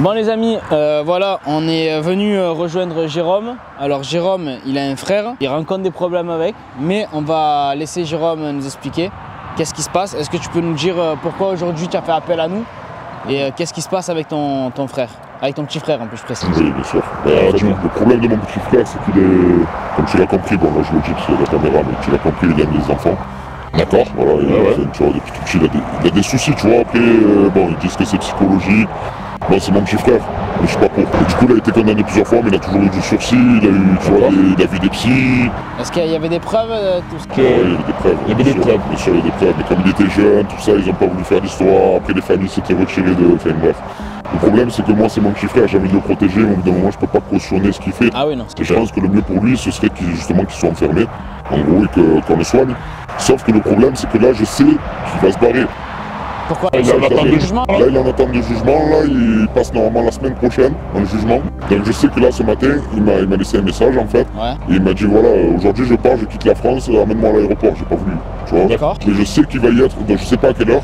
Bon les amis, euh, voilà, on est venu euh, rejoindre Jérôme. Alors Jérôme, il a un frère, il rencontre des problèmes avec, mais on va laisser Jérôme nous expliquer qu'est-ce qui se passe. Est-ce que tu peux nous dire euh, pourquoi aujourd'hui tu as fait appel à nous et qu'est-ce qui se passe avec ton, ton, frère Avec ton petit frère en plus je précise? Oui bien sûr. Bah, le problème de mon petit frère c'est qu'il est, comme tu l'as compris, bon là je le dis sur la caméra, mais tu l'as compris, il aime les enfants. D'accord? Voilà, il, a, tu vois, depuis tout petit, il a, des, il a des soucis, tu vois, après, bon, ils disent que c'est psychologique, Bon, c'est mon petit frère, mais je suis pas pour. du coup, il a été condamné plusieurs fois, mais il a toujours eu du sursis, il a eu, tu vois, il a vu des psys. Est-ce qu'il y avait des preuves euh, tout ce Ouais, il y avait des preuves. Il y avait des preuves. Bien sûr, il y avait des preuves. Mais comme il était jeune, tout ça, ils n'ont pas voulu faire l'histoire. Après, les familles s'étaient retirées de. Enfin, bref. Le problème, c'est que moi, c'est mon petit frère, j'ai envie de le protéger, mais au bout d'un moment, je peux pas cautionner ce qu'il fait. Ah oui, non. Et je pense que le mieux pour lui, ce serait qu'il, justement qu'il soit enfermé, en gros, et qu'on le soigne. Sauf que le problème, c'est que là, je sais qu'il va se barrer. Pourquoi Il en attend de jugement Là, il en attend de jugement. Là, il passe normalement la semaine prochaine en jugement. Donc, je sais que là, ce matin, il m'a laissé un message en fait. Ouais. Et il m'a dit voilà, aujourd'hui, je pars, je quitte la France, amène-moi à l'aéroport. J'ai pas voulu. Tu vois D'accord. Mais je sais qu'il va y être, donc je sais pas à quelle heure.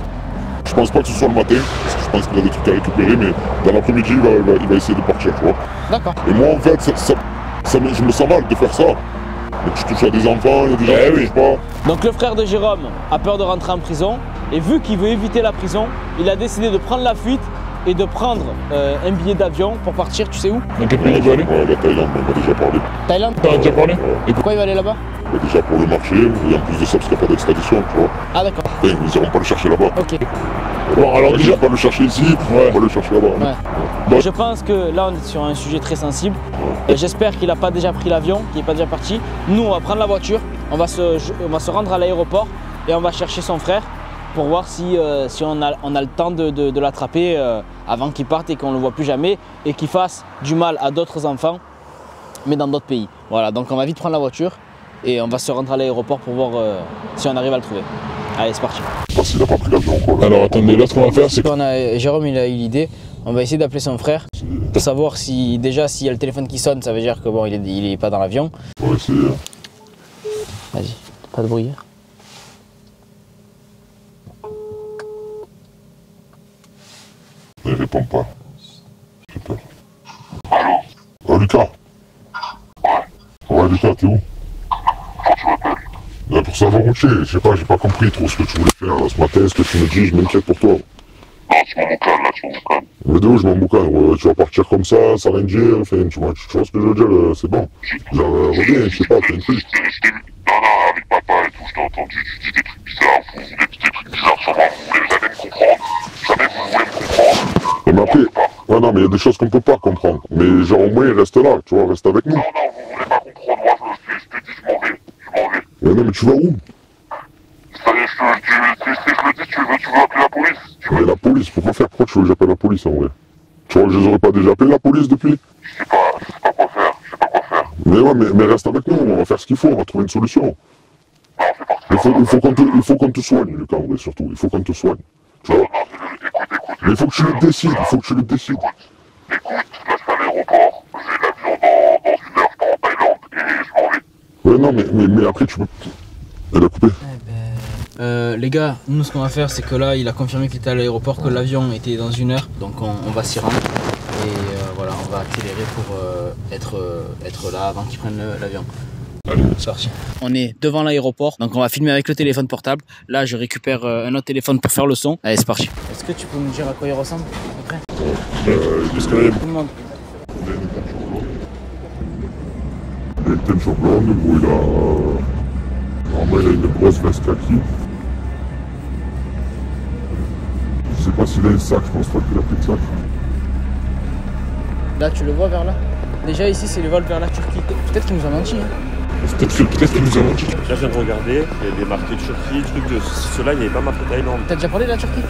Je pense pas que ce soit le matin, parce que je pense qu'il a des trucs à récupérer, mais dans l'après-midi, il va, il, va, essayer de partir, tu vois. D'accord. Et moi, en fait, ça, je me sens mal de faire ça. tu touches à des enfants, il y a des gens eh qui oui. pas. Donc le frère de Jérôme a peur de rentrer en prison. Et vu qu'il veut éviter la prison, il a décidé de prendre la fuite et de prendre euh, un billet d'avion pour partir, tu sais où? Dans quel pays il va aller Ouais, la Thaïlande, on a déjà parlé. Thaïlande? T'en as déjà parlé? Et pourquoi il va aller là-bas? Bah, Déjà pour le marché, et en plus de ça, parce qu'il n'y a pas d'extradition, tu vois. Ah d'accord. Et ils n'iront pas le chercher là-bas. Ok. Bon, alors déjà, pas le chercher ici, ouais. on va le chercher là-bas. Ouais. Bon. Je pense que là, on est sur un sujet très sensible. J'espère qu'il n'a pas déjà pris l'avion, qu'il n'est pas déjà parti. Nous, on va prendre la voiture, on va se, on va se rendre à l'aéroport et on va chercher son frère pour voir si, euh, si on, a, on, a, le temps de, de, de l'attraper euh, avant qu'il parte et qu'on ne le voit plus jamais et qu'il fasse du mal à d'autres enfants, mais dans d'autres pays. Voilà, donc on va vite prendre la voiture et on va se rendre à l'aéroport pour voir euh, si on arrive à le trouver. Allez, c'est parti. Alors attendez, là ce qu'on va faire, c'est Jérôme, il a eu l'idée. On va essayer d'appeler son frère pour savoir si déjà s'il y a le téléphone qui sonne, ça veut dire que bon, il est, il est pas dans l'avion. On va essayer. Vas-y, pas de bruit. Il répond pas. J'ai peur. Allô? Oh Lucas? Ouais Lucas, t'es où? Là, pour savoir où tu es, je sais pas, j'ai pas compris trop ce que tu voulais faire là, ce matin, ce que tu me dis, je m'inquiète pour toi. Non, je m'en boucane là, je m'en. Mais d'où je m'en boucane ouais, Tu vas partir comme ça, sans rien dire, enfin, tu vois, tu vois ce que je veux dire, c'est bon. Genre, euh, reviens, je sais pas, t'as une piste. Non, non, avec papa et tout, je t'ai entendu, tu dis des trucs bizarres, vous voulez des trucs bizarres sur moi, vous voulez jamais me comprendre, jamais vous voulez me comprendre. Mais après, ouais, non, mais il y a des choses qu'on peut pas comprendre. Mais genre, au moins, reste là, tu vois, reste avec nous. Non, non, vous voulez pas comprendre, moi, je, je, je te dis, je m'en vais, je m'en vais. Mais non, mais tu vas où? Ça y est, je te, tu, je le dis, tu veux, tu veux appeler la police tu Mais la police, pourquoi faire Pourquoi tu veux que j'appelle la police en vrai? Tu vois, je les aurais pas déjà appelé la police depuis? Je sais pas, je sais pas quoi faire, je sais pas quoi faire. Mais ouais, mais, reste avec nous, on va faire ce qu'il faut, on va trouver une solution. Non, c'est parti. Il faut, qu'on te, soigne, Lucas, en surtout. Il faut qu'on te soigne. Tu vois. Mais il faut que tu le décides, il faut que tu le décides. Écoute, à l'aéroport, j'ai l'avion dans, une heure, Thaïlande, et je m'en vais. Ouais, non, mais, mais, après, tu peux... Elle a coupé. Euh, les gars, nous ce qu'on va faire c'est que là il a confirmé qu'il était à l'aéroport, que l'avion était dans une heure, donc on, va s'y rendre et euh, voilà on va accélérer pour euh, être, être là avant qu'il prenne l'avion. Allez, c'est parti. On est devant l'aéroport, donc on va filmer avec le téléphone portable. Là je récupère un autre téléphone pour faire le son. Allez c'est parti. Est-ce que tu peux me dire à quoi il ressemble à peu près? Euh, l'escalier. Tout le monde. Il a une teinture blonde, gros il a... Normalement il a une grosse veste kaki. Je sais pas s'il a un sac, je pense pas qu'il a pris de sac. Là, tu le vois vers là? Déjà, ici, c'est le vol vers la Turquie. Peut-être qu'il nous a menti. Hein. Peut-être qu'il nous a menti. Là, je viens de regarder, il y avait marqué Turquie, truc de cela, il n'y avait pas marqué Thaïlande. T'as déjà parlé de la Turquie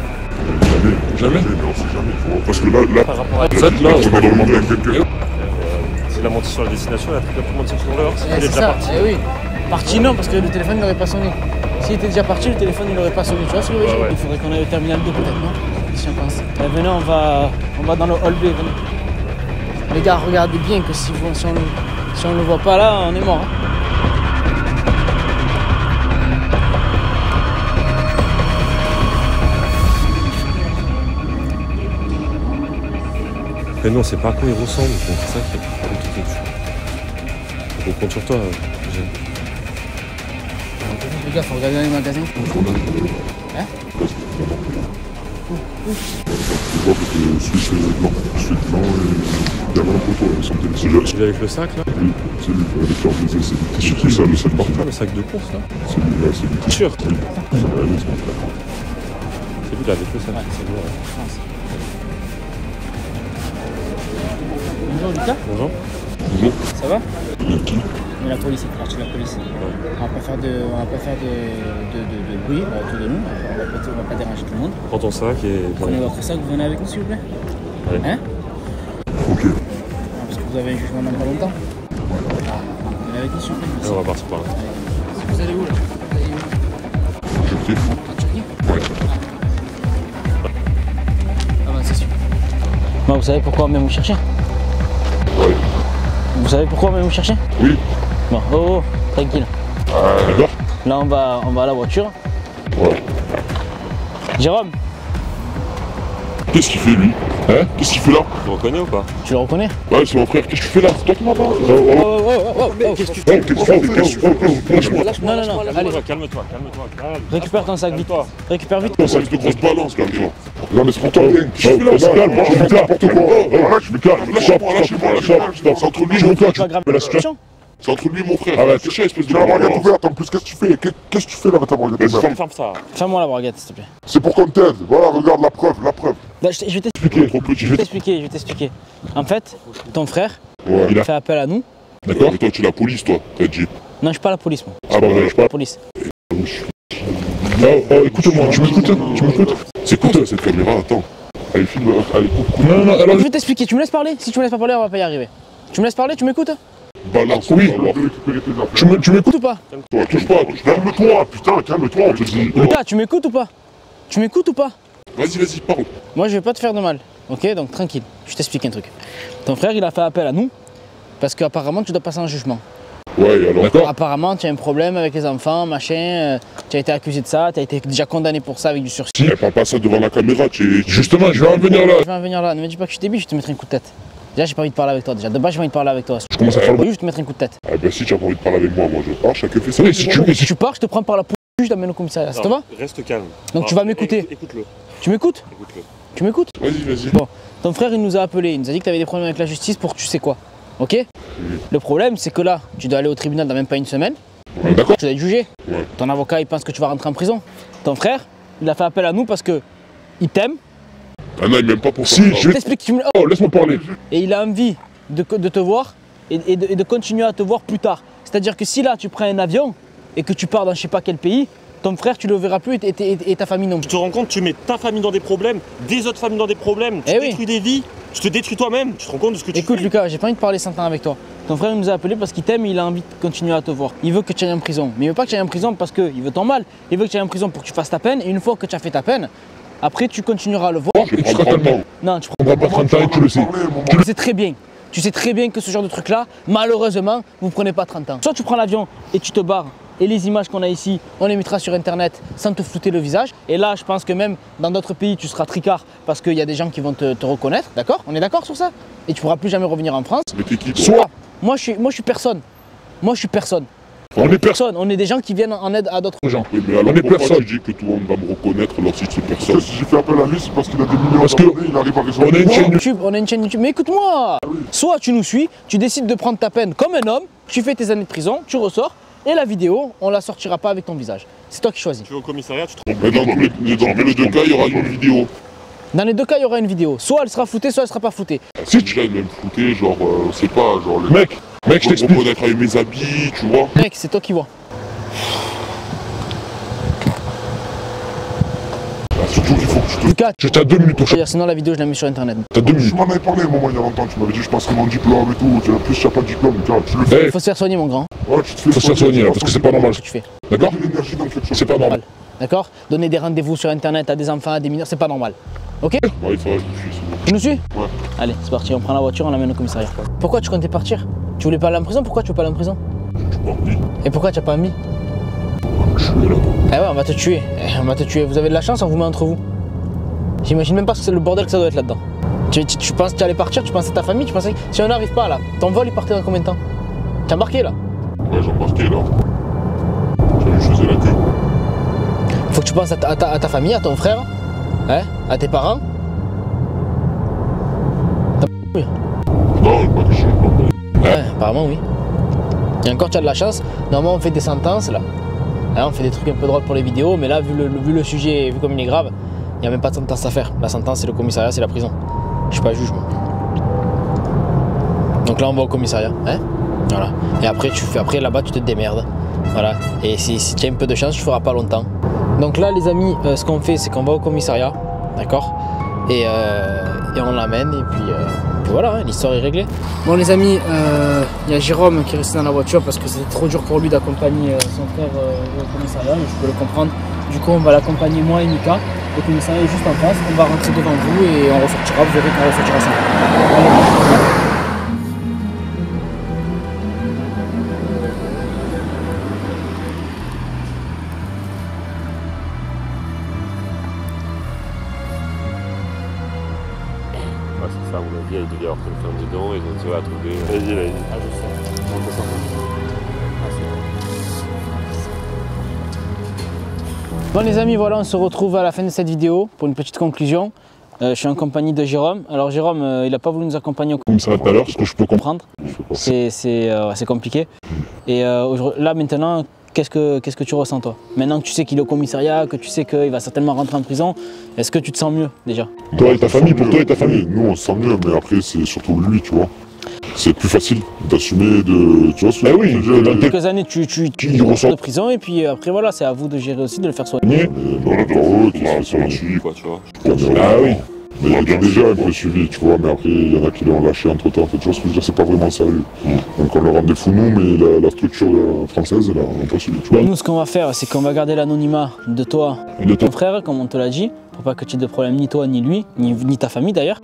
Jamais. Jamais Mais on sait jamais, tu vois. Parce que là, là, Par rapport à fait, là, on va demander à quelqu'un. Euh, il a menti sur la destination, il a bien menti sur l'heure, Eh, C'est déjà parti. eh oui. Parti non, parce que le téléphone n'aurait pas sonné. S'il était déjà parti, le téléphone il n'aurait pas sonné. Tu vois ce que je veux dire. Il faudrait qu'on aille au terminal 2 peut-être, non Si on pense. Eh, venez, on va, on va dans le hall B. Venez. Les gars, regardez bien que si, vous- si on si on le voit pas là, on est mort. Après, nous, on sait pas à quoi il ressemble, donc c'est ça qui est compliqué. On compte sur toi, euh. Les gars, faut regarder dans les magasins. Je c'est. Je c'est Celui avec le sac, là Oui, c'est lui, avec leur baiser, c'est lui. C'est qui ça, le par Ah, le sac de course, là C'est lui, là, c'est lui. Sûr Oui, c'est c'est. C'est lui, là, avec le sac. C'est lui, Lucas, Bonjour. Bonjour. ça va Il est la police, parti de la police. On va pas faire de, on va pas faire de, de, de, de bruit autour de nous, on va, pas, on va pas déranger tout le monde. Prends ton sac et. Prenez votre sac, vous venez avec nous s'il vous plaît Ouais. Hein Ok. Ah, Parce que vous avez un jugement dans pas longtemps. Ah, Vous venez avec nous s'il vous plaît Et on va partir par là. Vous allez où là Vous allez où Je kiffe. En Turquie Ouais. Ah bah c'est sûr. vous savez pourquoi on vient vous chercher. Vous savez pourquoi on vient vous chercher? Oui. Bon, oh, oh, tranquille. D'accord Là on va, on va à la voiture. Ouais. Jérôme, Qu'est-ce qu'il fait, lui? Hein Qu'est-ce qu'il fait là Tu le reconnais ou pas tu le reconnais Ouais, c'est mon frère, qu'est-ce que tu fais là C'est toi qui m'as parlé Oh, oh, Oh, oh, oh, oh, oh. qu'est-ce que tu fais Qu'est-ce que tu fais Qu'est-ce que tu fais Lâche-moi. Non, non, non, allez, Calme-toi, calme-toi, calme-toi. calme. récupère ton sac vite. Récupère vite. Non, ça risque de grosse balance, calme-toi. Non, mais c'est pour toi, tu fais là se calme, je me calme, n'importe quoi. Oh, oh, Je me calme, lâchez-moi, lâchez-moi, lâchez-moi. C'est entre lui vas grave Mais la situation, c'est entre lui et mon frère. Ah ouais, C'est cher, espèce de. As la braguette ouverte en plus, qu'est-ce que tu fais? Qu'est- Qu'est-ce que tu fais là avec ta braguette? Ouverte Ferme ça. Ferme-moi la braguette, s'il te plaît. C'est pour qu'on t'aide. Voilà, regarde la preuve, la preuve. Là, je, vais t'expliquer. Trop petit. Je vais t'expliquer, je vais t'expliquer. En fait, ton frère Ouais, il a. fait appel à nous. D'accord Mais toi, tu es la police, toi, t'as dit. Non, je suis pas la police, moi. Ah bah, je sais pas. La police. Oh, oh, écoute-moi, tu m'écoutes Tu m'écoutes C'est quoi cette caméra Attends. Allez, filme, allez, coupe, coupe. Non, non, alors, Je vais t'expliquer, tu me laisses parler? Si tu me laisses pas parler, on va pas y arriver. Tu me laisses parler, tu m'écoutes? Balance. Oui, On peut récupérer tes affaires? tu m'écoutes Écoute ou pas? Toi, touche pas, touche pas. Calme-toi, putain, calme-toi, on te dit. Lucas, tu m'écoutes ou pas? Tu m'écoutes ou pas? Vas-y, vas-y, parle. Moi, je vais pas te faire de mal. Ok? Donc tranquille. Je t'explique un truc. Ton frère, il a fait appel à nous parce qu'apparemment, tu dois passer un jugement. Ouais, et alors D'accord. Apparemment, tu as un problème avec les enfants, machin. euh, tu as été accusé de ça, tu as été déjà condamné pour ça avec du sursis. Si, parle pas ça devant la caméra, tu es... Justement, je vais en venir là. Je vais en venir là. Ne me dis pas que je suis débile, je vais te mettre un coup de tête. Déjà, j'ai pas envie de parler avec toi. Déjà, de base, j'ai pas envie de parler avec toi. Je commence à faire le... Oui, je vais te mettre un coup de tête. Ah bah si tu as pas envie de parler avec moi, moi je pars, chacun fait ça. Oui, si tu... Si tu pars, je te prends par la peau, je t'amène au commissariat. Ça te va Reste calme. Donc tu vas m'écouter. Écoute- Écoute-le. Tu m'écoutes. Tu m'écoutes Vas-y, vas-y. Bon, ton frère, il nous a appelé. Il nous a dit que tu avais des problèmes avec la justice pour tu sais quoi. Ok Le problème, c'est que là, tu dois aller au tribunal dans même pas une semaine. Ouais, D'accord Tu dois être jugé. Ouais. Ton avocat, il pense que tu vas rentrer en prison. Ton frère, il a fait appel à nous parce que il t'aime. Ah non, il m'aime pas pour. Si, je Je t'explique, tu me- oh, Oh, laisse-moi parler. et il a envie de, de te voir et, et de, et de continuer à te voir plus tard. C'est-à-dire que si là, tu prends un avion et que tu pars dans je sais pas quel pays, ton frère, tu le verras plus et, et- et- et ta famille non Tu plus. te rends compte, tu mets ta famille dans des problèmes, des autres familles dans des problèmes, tu Eh oui. détruis des vies, tu te détruis toi-même, tu te rends compte de ce que tu Écoute fais Lucas, j'ai pas envie de parler 100 ans avec toi. Ton frère il nous a appelé parce qu'il t'aime et il a envie de continuer à te voir. Il veut que tu ailles en prison. Mais il veut pas que tu ailles en prison parce qu'il veut ton mal. Il veut que tu ailles en prison pour que tu fasses ta peine. Et une fois que tu as fait ta peine, après tu continueras à le voir. Je vais prendre 30 ans. Non, tu va pas 30 ans et tu le sais. Tu le sais très bien. Tu sais très bien que ce genre de truc-là, malheureusement, vous ne prenez pas 30 ans. Soit tu prends l'avion et tu te barres, et les images qu'on a ici, on les mettra sur internet sans te flouter le visage. Et là, je pense que même dans d'autres pays, tu seras tricard parce qu'il y a des gens qui vont te, te reconnaître, d'accord? On est d'accord sur ça? Et tu pourras plus jamais revenir en France. Mais t'es qui toi Soit, moi je suis, moi je suis personne. Moi je suis personne. On est personne. On est des gens qui viennent en aide à d'autres gens. Oui, mais alors On est pourquoi personne. tu dis que tout le monde va me reconnaître c'est Parce personne si j'ai fait appel à lui, c'est parce qu'il a des millions Parce que d'abonnés, il arrive à résoudre. on a une chaîne YouTube, on a une chaîne YouTube. Mais écoute-moi Soit tu nous suis, tu décides de prendre ta peine comme un homme, tu fais tes années de prison, tu ressors, et la vidéo, on la sortira pas avec ton visage. C'est toi qui choisis. Tu vas au commissariat, tu te Mais dans les, dans tous les deux cas, il y aura une vidéo. Dans les deux cas, il y aura une vidéo. Soit elle sera floutée, soit elle sera pas floutée. Si tu l'as même flouté, genre, euh, c'est pas, genre, le Mec, mec, je t'explique. reconnaître avec mes habits, tu vois. Mec, c'est toi qui vois. Surtout qu'il faut que tu te. Lucas, Je t'ai à deux minutes au chat. sinon la vidéo, je la mets sur internet. T'as deux Tu minutes. m'en avais parlé un moment il y a longtemps, tu m'avais dit je passerai mon diplôme et tout. Tu- En plus, tu n'as pas de diplôme, tu vois, tu le fais. Il faut se faire soigner, mon grand. Ouais, tu te fais faut se faire soigner là, parce que c'est pas normal. Ce que tu fais. D'accord de l'énergie dans quelque chose. C'est pas normal. D'accord Donner des rendez-vous sur internet à des enfants, à des mineurs, c'est pas normal. Ok Ouais, il faudra que je me suis. Tu nous suis Ouais. Allez, c'est parti, on prend la voiture, on l'amène au commissariat. Pourquoi tu comptais partir? Tu voulais pas aller en prison? Pourquoi tu veux pas aller en prison? Bon, oui, Et pourquoi tu as pas envie Eh ouais, on va te tuer. Eh, On va te tuer. Vous avez de la chance, on vous met entre vous. J'imagine même pas ce que c'est le bordel que ça doit être là-dedans. Tu, tu, tu penses que tu allais partir, tu pensais à ta famille, tu pensais que si on n'arrive pas là, ton vol il partait dans combien de temps? Tu as embarqué là Ouais, j'ai embarqué là. Je faisais la queue. Faut que tu penses à ta, à ta- à ta famille, à ton frère, hein, à tes parents. Non, pas que je suis pas Ouais, apparemment oui. Et encore tu as de la chance, normalement on fait des sentences là. On fait des trucs un peu drôles pour les vidéos, mais là vu le, vu le sujet, vu comme il est grave, il n'y a même pas de sentence à faire. La sentence c'est le commissariat, c'est la prison. Je suis pas juge moi. Donc là on va au commissariat. Hein voilà. Et après tu après là-bas tu te démerdes. Voilà. Et si, tu as un peu de chance, tu feras pas longtemps. Donc là les amis, euh, ce qu'on fait c'est qu'on va au commissariat. D'accord et, euh, et on l'amène et puis, euh, voilà, hein, l'histoire est réglée. Bon les amis, euh, il y a Jérôme qui est resté dans la voiture parce que c'était trop dur pour lui d'accompagner euh, son frère euh, au commissariat, mais je peux le comprendre. Du coup on va l'accompagner moi et Mika. Le commissariat est juste en face, on va rentrer devant vous et on ressortira, vous verrez qu'on ressortira ça. Il devait y avoir quelqu'un dedans, ils ont tiré à trouver. Vas-y, vas-y. Bon les amis, voilà, on se retrouve à la fin de cette vidéo pour une petite conclusion. Euh, je suis en compagnie de Jérôme. Alors Jérôme, euh, il n'a pas voulu nous accompagner au Comme ça tout à l'heure, ce que je peux comprendre. C'est c'est, euh, c'est compliqué. Et euh, là maintenant, qu'est-ce que, qu'est-ce que tu ressens toi? Maintenant que tu sais qu'il est au commissariat, que tu sais qu'il va certainement rentrer en prison, est-ce que tu te sens mieux déjà? Toi et ta famille, pour toi et ta famille. Nous, on se sent mieux, mais après, c'est surtout lui, tu vois. C'est plus facile d'assumer de. Tu vois ce que Ah oui, je veux dire dans Quelques années, tu, tu, tu ressent de prison et puis euh, après voilà, c'est à vous de gérer aussi, de le faire soigner. Voilà, dans sur la Quoi, tu vois? Ah oui. Mais il y a déjà un peu suivi, tu vois, mais après, il y en a qui l'ont lâché entre temps. Tu vois ce que je veux dire, c'est pas vraiment sérieux. Donc on le rendait fou, nous, mais la, la structure euh, française, là, on n'a pas suivi, tu vois. Nous, ce qu'on va faire, c'est qu'on va garder l'anonymat de toi Et de ton frère, comme on te l'a dit, pour pas que tu aies de problème ni toi ni lui, ni, ni ta famille d'ailleurs.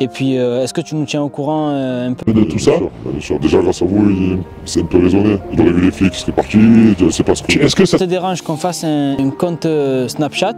Et puis, euh, est-ce que tu nous tiens au courant euh, un peu? De tout ça Bien sûr, déjà grâce à vous, il s'est un peu raisonné. Il aurait vu les flics qui seraient partis, je sais pas ce que. Est-ce que ça te dérange qu'on fasse un, un compte Snapchat?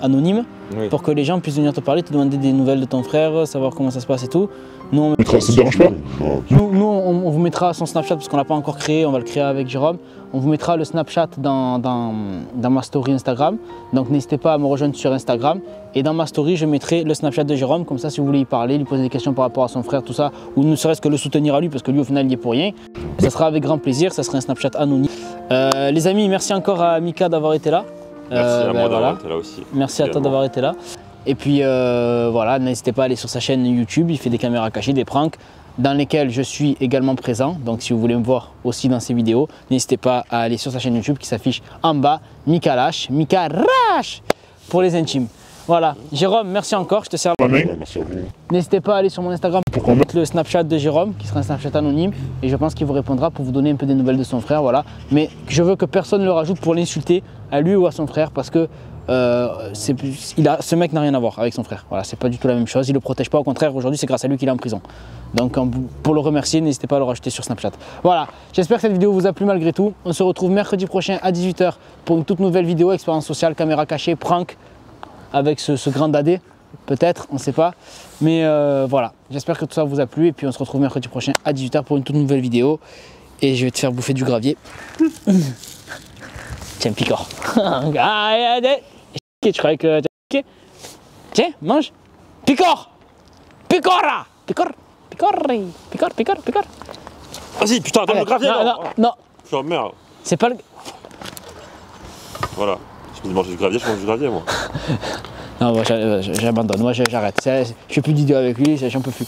Anonyme Oui. pour que les gens puissent venir te parler, te demander des nouvelles de ton frère, savoir comment ça se passe et tout. Nous, on, mettra Ça te dérange pas Non, nous, nous, on- vous mettra son Snapchat parce qu'on l'a pas encore créé, on va le créer avec Jérôme. On vous mettra le Snapchat dans, dans, dans ma story Instagram. Donc n'hésitez pas à me rejoindre sur Instagram. Et dans ma story, je mettrai le Snapchat de Jérôme. Comme ça, si vous voulez y parler, lui poser des questions par rapport à son frère, tout ça, ou ne serait-ce que le soutenir à lui parce que lui, au final, il y est pour rien. Ça sera avec grand plaisir. Ça sera un Snapchat anonyme. Euh, les amis, merci encore à Mika d'avoir été là. Merci Euh, à ben moi voilà. d'avoir été là aussi. Merci à toi d'avoir été là. Et puis euh, voilà, n'hésitez pas à aller sur sa chaîne YouTube, il fait des caméras cachées, des pranks, dans lesquels je suis également présent. Donc si vous voulez me voir aussi dans ces vidéos, n'hésitez pas à aller sur sa chaîne YouTube qui s'affiche en bas, Mika Lash, Mika Rash pour les intimes. Voilà, Jérôme, merci encore, je te sers. la main. N'hésitez pas à aller sur mon Instagram pour qu'on mette le Snapchat de Jérôme, qui sera un Snapchat anonyme, et je pense qu'il vous répondra pour vous donner un peu des nouvelles de son frère, voilà. Mais je veux que personne ne le rajoute pour l'insulter à lui ou à son frère, parce que euh, c'est plus- il a, ce mec n'a rien à voir avec son frère. Voilà, c'est pas du tout la même chose. Il le protège pas, au contraire, aujourd'hui c'est grâce à lui qu'il est en prison. Donc pour le remercier, n'hésitez pas à le rajouter sur Snapchat. Voilà, j'espère que cette vidéo vous a plu malgré tout. On se retrouve mercredi prochain à 18h pour une toute nouvelle vidéo, expérience sociale, caméra cachée, prank, avec ce, ce grand dadé, peut-être, on ne sait pas. Mais euh, voilà, j'espère que tout ça vous a plu et puis on se retrouve mercredi prochain à 18h pour une toute nouvelle vidéo. Et je vais te faire bouffer du gravier. Tiens, picor. Ah, Tu croyais que Tiens, mange. Picor Picora Picor Picor Picor, picor, picor. Vas-y, putain, donne le gravier Non, non, non, Putain, merde. c'est pas le... Voilà. Je me mange du gravier, je mange du gravier, moi. Non, moi, j'a- j'abandonne, moi j'arrête. Je fais plus d'idiot avec lui, j'en peux plus.